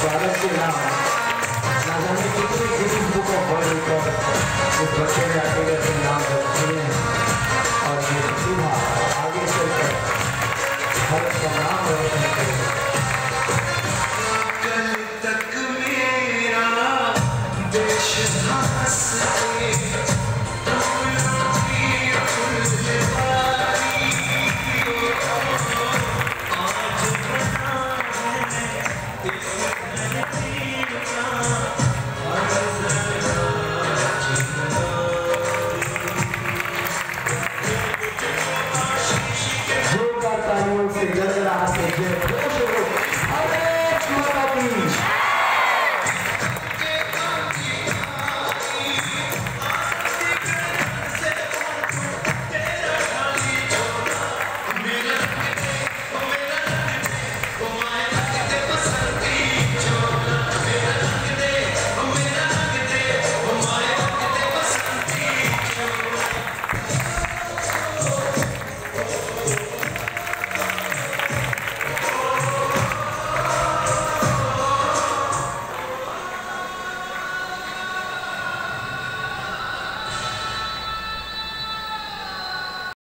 sir के नाम ना जाने कितने Guinness book of world record इस बच्चे ने आगे अपने नाम रखे हैं और ये प्रतिभा आगे चलकर भारत का नाम रोशन करेगा कल तक